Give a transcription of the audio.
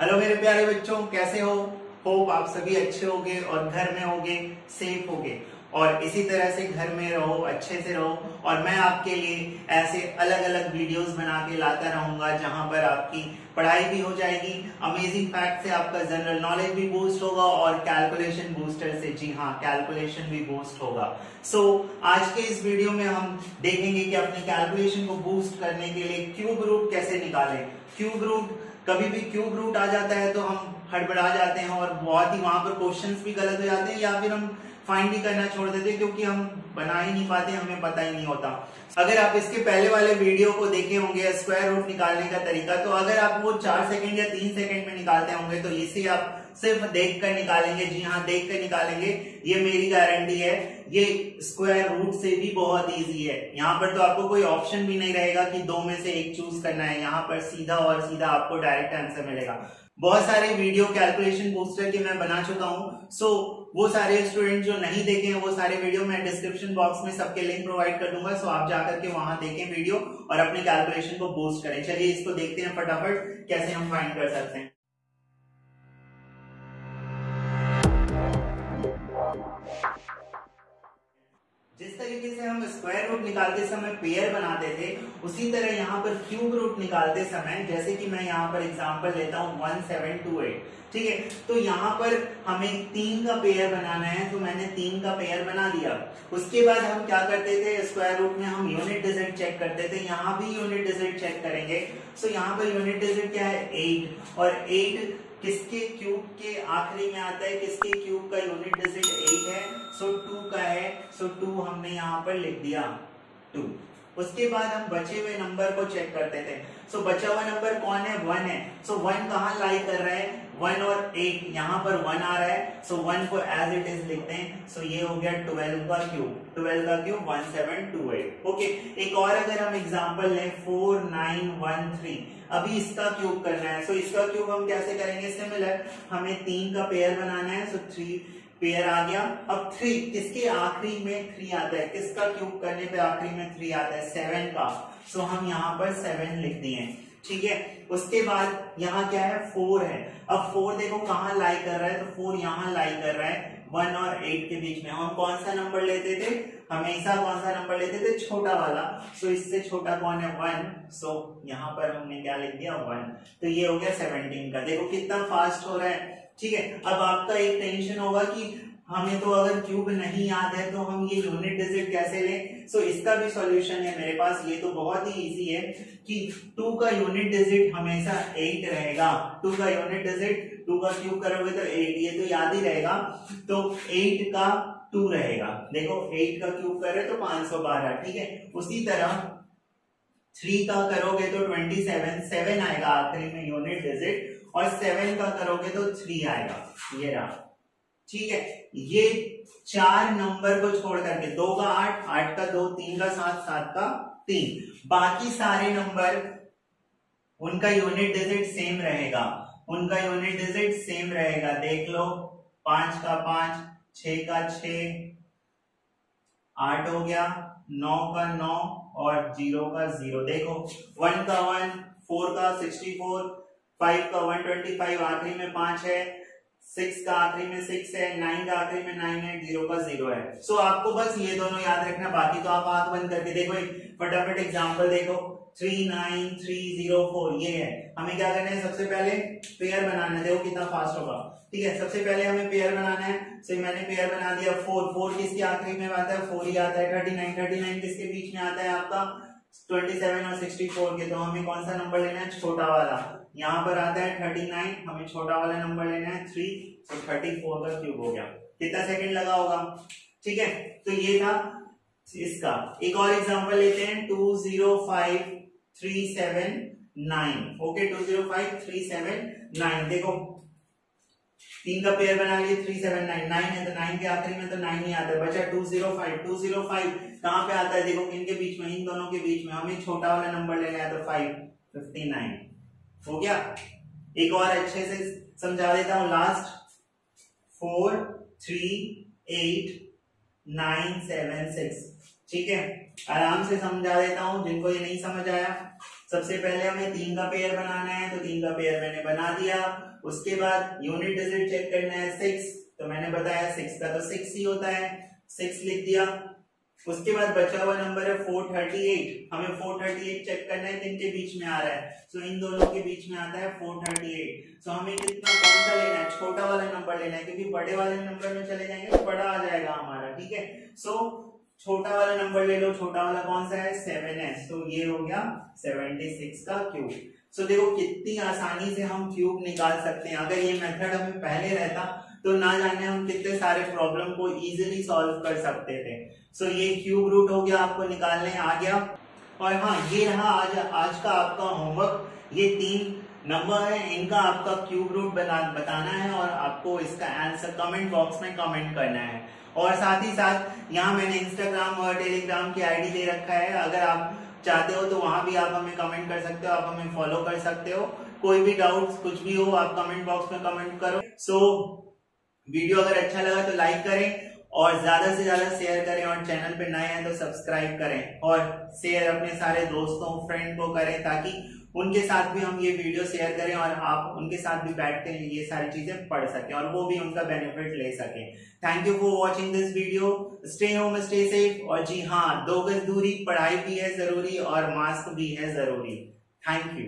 Hello मेरे प्यारे बच्चों, कैसे हो? होप आप सभी अच्छे होंगे और घर में होगे सेफ़ होगे। और इसी तरह से घर में रहो अच्छे से रहो। और मैं आपके लिए ऐसे अलग अलग वीडियोस बना के लाता रहूँगा जहाँ पर आपकी पढ़ाई भी हो जाएगी। अमेजिंग फैक्ट से आपका जनरल नॉलेज भी बूस्ट होगा और कैलकुलेशन बूस्टर से जी हाँ कैलकुलेशन भी बूस्ट होगा। सो so, आज के इस वीडियो में हम देखेंगे कि अपने कैलकुलेशन को बूस्ट करने के लिए क्यूब रूट कैसे निकालें। क्यूब रूट कभी भी क्यूब रूट आ जाता है तो हम हड़बड़ा जाते हैं और बहुत ही वहाँ पर क्वेश्चंस भी गलत हो जाते हैं या फिर हम फाइंड ही करना छोड़ देते क्योंकि हम बना ही नहीं पाते, हमें पता ही नहीं होता। अगर आप इसके पहले वाले वीडियो को देखे होंगे स्क्वायर रूट निकालने का तरीका तो अगर आप वो चार सेकंड या तीन सेकंड में निकालते होंगे तो इसे आप सिर्फ़ देख कर निकालेंगे, जी हाँ देख कर निकालेंगे, ये मेरी गारंटी है। ये स्क्वायर रूट से भी बहुत इजी है। यहाँ पर तो आपको कोई ऑप्शन भी नहीं रहेगा कि दो में से एक चूज़ करना है। यहाँ पर सीधा और सीधा आपको डायरेक्ट आंसर मिलेगा। बहुत सारे वीडियो कैलकुलेशन बूस्टर के मैं बना चुका हूँ। सो so, वो सारे स्टूडेंट जो नहीं देखे हैं वो सारे वीडियो मैं डिस्क्रिप्शन बॉक्स में सबके लिंक प्रोवाइड कर दूँगा। सो so, आप जाकर के वहाँ देखें वीडियो और अपने कैलकुलेशन को बूस्ट करें। चलिए इसको देखते हैं फटाफट कैसे हम फाइंड कर सकते हैं। जिस तरीके से हम स्क्वायर रूट निकालते समय पेयर बनाते थे, उसी तरह यहाँ पर क्यूब रूट निकालते समय, जैसे कि मैं यहाँ पर एग्जांपल लेता हूँ वन सेवन टू एट ठीक है? तो यहाँ पर हमें तीन का पेयर बनाना है तो मैंने तीन का पेयर बना दिया उसके बाद हम क्या करते थे? स्क्वायर रूट में हम यूनिट डिजिट चेक करते थे यहाँ भी यूनिट डिजिट चेक करेंगे। सो यहाँ पर यूनिट डिजिट क्या है? एट और एट किसके क्यूब के आखिरी में आता है? किसके क्यूब का यूनिट डिजिट एट है? सो टू का है. सो टू हमने यहाँ पर लिख दिया। टू उसके बाद हम बचे हुए नंबर को चेक करते थे। सो so, बचा हुआ नंबर कौन है? वन है। सो so, वन कहाँ लाई कर रहा है? वन और एट यहाँ पर वन आ रहा है सो वन को एज इट इज़ लिखते हैं सो ये हो गया ट्वेल्व का क्यूब ट्वेल्व का cube one seven two eight okay एक और अगर हम एग्ज़ाम्पल लें फोर नाइन वन थ्री अभी इसका क्यूब करना है सो so, इसका क्यूब हम कैसे करेंगे सिमिलर हमें तीन का पेयर बनाना है सो थ्री पेयर आ गया. अब थ्री किसके आखिरी में थ्री आता है? किसका क्यूब करने पे आखिरी में थ्री आता है? सेवन का. सो so हम यहाँ पर सेवन लिख दिए ठीक है? उसके बाद यहाँ क्या है? फोर है। अब फोर देखो कहाँ लाई कर रहा है? तो फोर यहाँ लाई कर रहा है। वन और एट के बीच में। हम कौन सा नंबर लेते थे? हमेशा कौन सा नंबर लेते थे? छोटा वाला। सो इससे छोटा कौन है? वन सो यहाँ पर हमने क्या लिख दिया? वन तो ये हो गया सेवनटीन का। देखो कितना फास्ट हो रहा है। ठीक है? अब आपका एक टेंशन होगा कि हमें तो अगर क्यूब नहीं याद है तो हम ये यूनिट डिजिट कैसे लें? सो so, इसका भी सॉल्यूशन है मेरे पास। ये तो बहुत ही इजी है कि टू का यूनिट डिजिट हमेशा एट रहेगा। टू का यूनिट डिजिट टू का क्यूब करोगे तो एट ये तो याद ही रहेगा। तो एट का टू रहेगा। देखो एट का क्यूब करे तो पाँच सौ बारह ठीक है? उसी तरह थ्री का करोगे तो ट्वेंटी सेवन सेवन आएगा आखिरी में यूनिट डिजिट और सेवन का करोगे तो थ्री आएगा। ये रहा। ठीक है? ये चार नंबर को छोड़ करके, दो का आठ आठ का दो, तीन का सात सात का तीन। बाकी सारे नंबर, उनका यूनिट डिजिट सेम रहेगा। उनका यूनिट डिजिट सेम रहेगा। देख लो, पाँच का पाँच छ का छ आठ हो गया, नौ का नौ और ज़ीरो का ज़ीरो। देखो, वन का वन, फोर का सिक्सटी फोर, फाइव का वन ट्वेंटी फाइव, आखिरी में पाँच है। सिक्स का आखिरी में सिक्स है नाइन का आखिरी में नाइन है ज़ीरो का ज़ीरो है। सो so, आपको बस ये दोनों याद रखना बाकी तो आप आँख बंद करके देखो फटाफट एग्ज़ाम्पल देखो। Three nine three zero four ये है। हमें क्या करना है? सबसे पहले पेयर बनाना है। देखो कितना फास्ट होगा। ठीक है? सबसे पहले हमें पेयर बनाना है। सो मैंने पेयर बना दिया। फोर फोर किसके आखिरी में आता है? फोर ही आता है। थर्टी नाइन थर्टी नाइन किसके बीच में आता है आपका? ट्वेंटी सेवन और सिक्सटी फोर के तो हमें कौन सा नंबर लेना है? छोटा वाला। यहाँ पर आता है थर्टी नाइन हमें छोटा वाला नंबर लेना है थ्री तो थर्टी फोर का क्यूब हो गया। कितना सेकंड लगा होगा? ठीक है? तो ये था इसका। एक और एग्जांपल लेते हैं two zero five three seven nine okay two zero five three seven nine देखो तीन का पेयर बना लिए थ्री सेवन नाइन नाइन है तो नाइन के आखिरी में तो नाइन ही आता है। बचा two zero five two zero five कहाँ पे आता है? देखो, इनके बीच में, इन दोनों के बीच में। हमें छोटा वाला नंबर लेना है तो फाइव फिफ्टी नाइन हो गया? एक और अच्छे से समझा देता हूँ। Last four three eight nine seven six ठीक है? आराम से समझा देता हूँ। जिनको ये नहीं समझ आया सबसे पहले हमें तीन का पेयर बनाना है तो तीन का पेयर मैंने बना दिया। उसके बाद यूनिट डिजिट चेक करना है सिक्स तो मैंने बताया सिक्स का तो सिक्स ही होता है। सिक्स लिख दिया। उसके बाद बचा हुआ नंबर है 438 हमें 438 चेक करना है किन के बीच में आ रहा है। सो इन दोनों के बीच में आता है 438 सो हमें कितना कौन सा लेना है? छोटा वाला नंबर लेना है, क्योंकि बड़े वाले नंबर में चले जाएँगे तो बड़ा आ जाएगा हमारा, ठीक है? सो छोटा वाला नंबर ले लो छोटा वाला कौन सा है? सेवन एस तो ये हो गया सेवेंटी सिक्स का क्यूब सो so, देखो कितनी आसानी से हम क्यूब निकाल सकते हैं। अगर ये मेथड हमें पहले रहता तो ना जाने हम कितने सारे प्रॉब्लम को इजीली सॉल्व कर सकते थे। सो so, ये क्यूब रूट हो गया आपको निकालने आ गया। और हाँ ये रहा आज आज का आपका होमवर्क ये तीन नंबर है इनका आपका क्यूब रूट बना बताना है और आपको इसका आंसर कमेंट बॉक्स में कमेंट करना है। और साथ ही साथ यहाँ मैंने इंस्टाग्राम और टेलीग्राम की आईडी दे रखा है। अगर आप चाहते हो तो वहाँ भी आप हमें कमेंट कर सकते हो आप हमें फॉलो कर सकते हो। कोई भी डाउट कुछ भी हो आप कमेंट बॉक्स में कमेंट करो। सो so, वीडियो अगर अच्छा लगा तो लाइक करें। और ज़्यादा से ज़्यादा शेयर करें और चैनल पे नए हैं तो सब्सक्राइब करें और शेयर अपने सारे दोस्तों फ्रेंड को करें ताकि उनके साथ भी हम ये वीडियो शेयर करें और आप उनके साथ भी बैठ के ये सारी चीज़ें पढ़ सकें और वो भी उनका बेनिफिट ले सकें। Thank you for watching this video stay home stay safe और जी हाँ दो गज दूरी, पढ़ाई भी है ज़रूरी और मास्क भी है ज़रूरी। Thank you